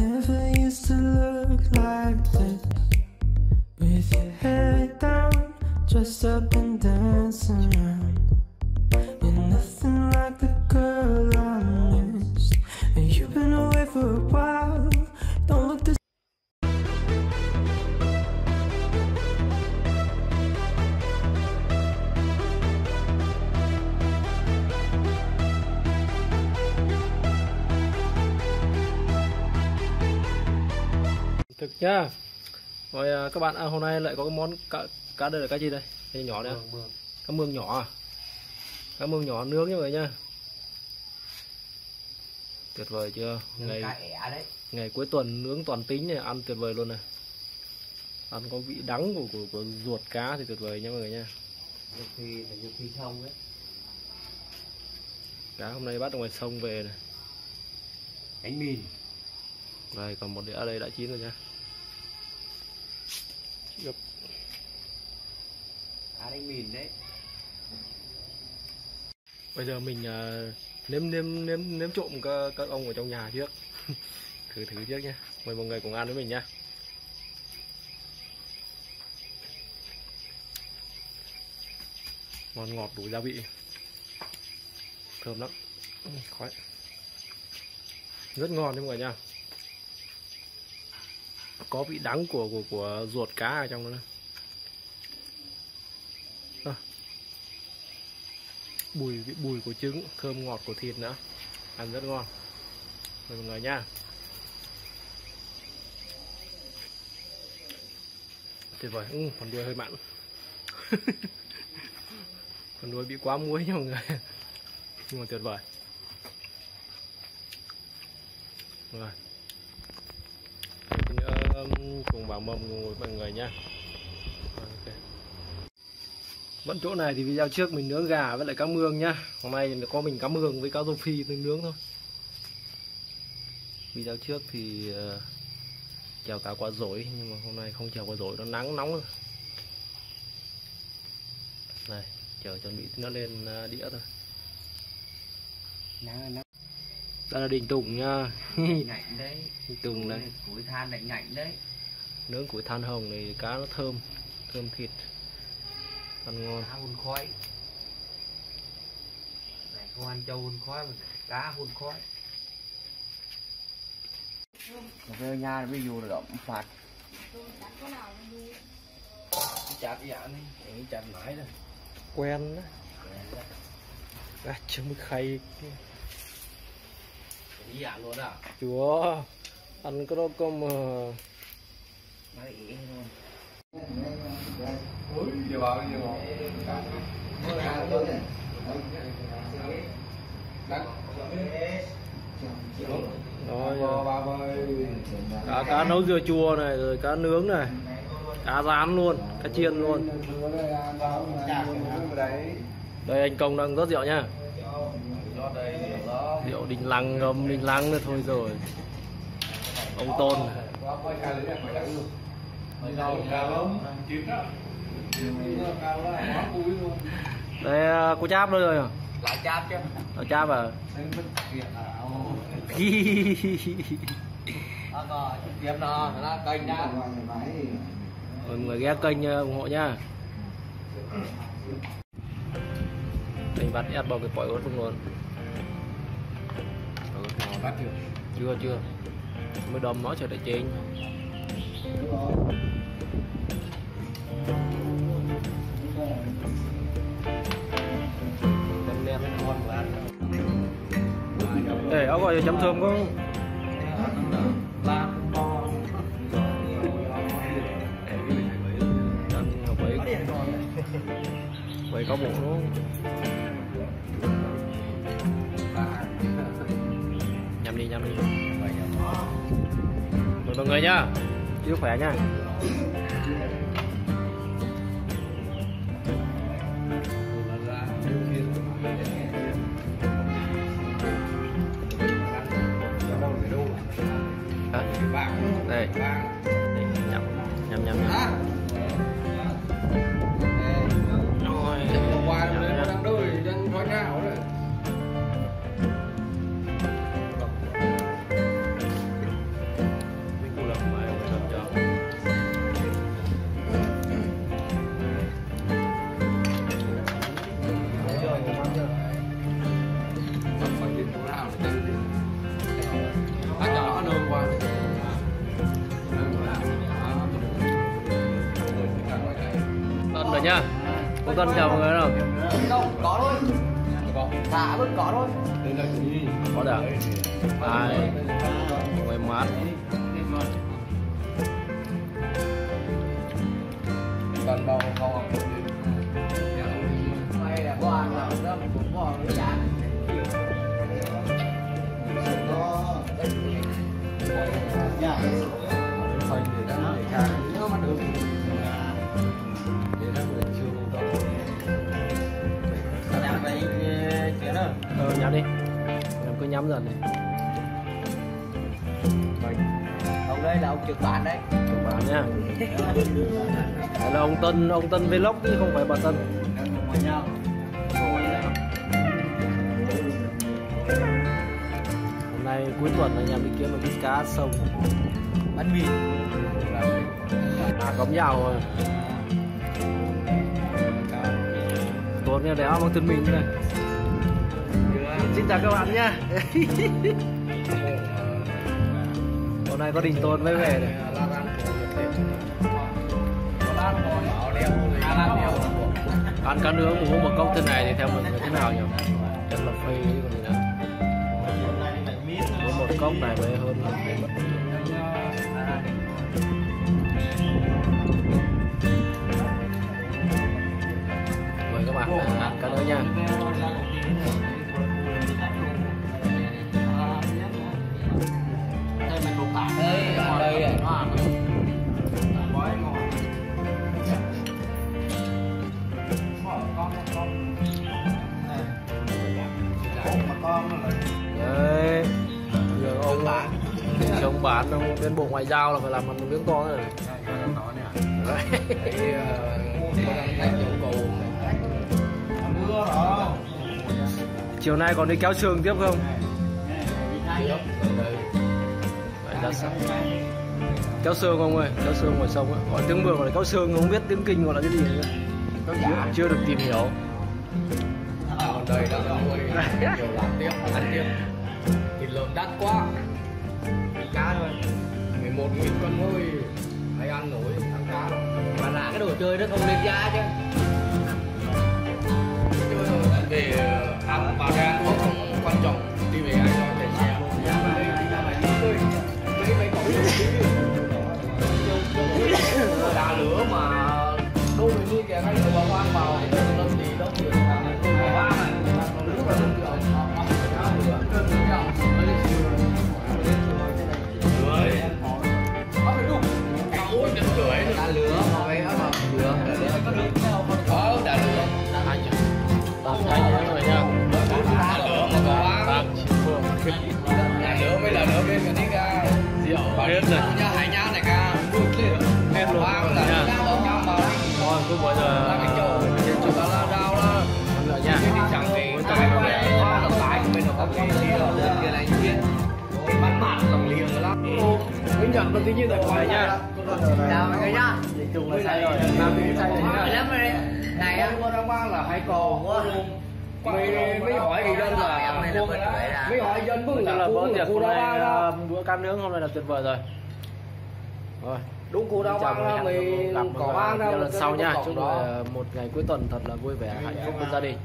Never used to look like this. With your head down, dressed up and dancing around. You're nothing like the girl nhá rồi à, các bạn à, hôm nay lại có cái món cá cá đây là cá gì đây? Đây nhỏ này à? cá mương nhỏ à? Cá mương nhỏ nướng như vậy nhá tuyệt vời chưa? Ngày ngày cuối tuần nướng toàn tính này ăn tuyệt vời luôn này. Ăn có vị đắng của của, của ruột cá thì tuyệt vời nha mọi người nha. Nhiều khi là nhiều khi không ấy. Cá hôm nay bắt ở ngoài sông về này. Bánh mìn. Đây còn một đĩa ở đây đã chín rồi nha Được. cá bánh mìn đấy. Bây giờ mình à, nếm nếm nếm nếm trộm các, các ông ở trong nhà trước. Thử thử trước nhé mời mọi người cùng ăn với mình nha ngon ngọt đủ gia vị. Thơm lắm. Khói. Rất ngon đấy mọi người nha có vị đắng của của của ruột cá ở trong đó. À. bùi vị bùi của trứng thơm ngọt của thịt nữa. Ăn rất ngon. Mời mọi người nha. Tuyệt vời. Ừ, còn đuôi hơi mặn. Còn đuôi bị quá muối nha mọi người. Nhưng mà tuyệt vời. Rồi um, cùng bảo mầm cùng với mọi người nha. Ok. vẫn chỗ này thì video trước mình nướng gà với lại cá mương nhá. Hôm nay thì có mình cá mương với cá rô phi mình nướng thôi. Video trước thì uh, chèo cá quả rổi nhưng mà hôm nay không chèo quả rổi nó nắng nóng rồi. Này chờ chuẩn bị nó lên uh, đĩa thôi. Nắng nắng đây là đình tùng nha. Ngạnh đấy. Đình tùng đây củi than lại ngạnh đấy. Nướng củi than hồng này cá nó thơm thơm thịt. Ăn ngon. Cá hun khói. Này không ăn trâu hun khói mà cá hun khói. Cà phê ở nhà ví dụ là động phạt. Chặt dạ này cái chặt mãi rồi. Quen đó chưa mới khay. đi dạ luôn à? Chúa ăn cái đó có mà ý luôn. Đó cá cá nấu dưa chua này rồi cá nướng này. Cá rán luôn cá chiên luôn. Đây anh công đang rót rượu nha đình lăng ngâm đình lăng nữa thôi rồi. Ông tôn. Đây à, cô cháp đây rồi à lại chát chứ. Ở cháp à? Mọi người ghé kênh uh, ủng hộ nha mình bắt ép vào cái pỏi ớt luôn bắt chưa? Chưa chưa. Mới đâm nó cho để trên để áo gọi chấm thơm có vậy có bộ luôn mọi người nhá. Chúc khỏe nha. Đây. Đây, nhâm nhâm nhâm rồi nhá. Cuối tuần chào mọi người đâu Không, có thôi Thả vẫn có thôi có được. Ai ngoài mát Còn đâu không nhắm đi. Em cứ nhắm dần đi. Ông đây là ông trực bản đấy. Chào bạn nha. Đây là ông Tân ông Tân vlog chứ không phải bà Tân. Hôm nay cuối tuần anh em đi kiếm một cái cá sông. Bánh mì. À cống dạo rồi. Tuần nghe đéo bằng thân mình này xin chào các bạn nhá. Hôm nay có đình tôn mới về này. Ăn cá nướng uống một cốc thế này thì theo mình là thế nào nhỉ? Rất là phê chứ còn gì nữa. Uống một cốc này mới hơn đấy. Giờ ông chồng bán ông bên bộ ngoại giao là phải làm một miếng to này Đấy. Ờ, chiều nay còn đi kéo sương tiếp không? Đấy, kéo sương không ơi? Kéo sương ngoài sông ấy. gọi tiếng mường gọi là kéo sương không biết tiếng kinh gọi là cái gì nữa. Chưa, chưa được tìm hiểu. Đây. Là nuôi nhiều làm tiếp, ăn tiếp Thịt lợn đắt quá. Thịt cá thôi. 11 nghìn con thôi Hay ăn nổi, ăn cá. Mà là cái đồ chơi nó không lên giá chứ. Về ăn vào ra uống không quan trọng Đi về ai cho cứ bây giờ là trên chỗ đó là rau ăn lại nha. đi chẳng thì cái có vẻ hoa là cái mình nó có cái gì đó kia này kia bắn mặn lòng liền lắm. Cứ nhận một tí như tài khoản nha. Chào mọi người nhá. Chung là sai rồi. Làm thì sai rồi lắm rồi này á. Mua ra quang là hai cò mới mới hỏi thì dân là mới hỏi dân bưng là là bữa là tiệc hôm nay ờ, bữa cam nướng hôm nay là tuyệt vời rồi. Rồi đúng đá Xin chào là mình gặp có ăn đâu lần sau nha chúc người một ngày cuối tuần thật là vui vẻ hạnh phúc bên gia đình